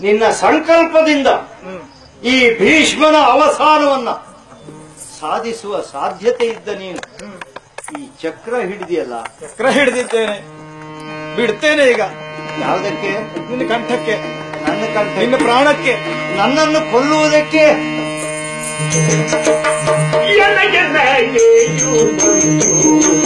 ನಿನ್ನ ಸಂಕಲ್ಪದಿಂದ ಈ ಭೀಷ್ಮನ ಅವಸಾನವನ್ನ ಸಾಧಿಸುವ ಸಾಧ್ಯತೆ ಇದ್ದ ನೀನು. ಈ ಚಕ್ರ ಹಿಡಿದಿಯಲ್ಲ? ಚಕ್ರ ಹಿಡಿದಿದ್ದೇನೆ. ಬಿಡ್ತೇನೆ ಈಗ. ಯಾವುದಕ್ಕೆ? ನಿನ್ನ ಕಂಠಕ್ಕೆ. ನನ್ನ ಕಂಠ ನಿನ್ನ ಪ್ರಾಣಕ್ಕೆ. ನನ್ನನ್ನು ಕೊಲ್ಲುವುದಕ್ಕೆ. ಕೊಡಲಿಯು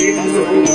Jesus.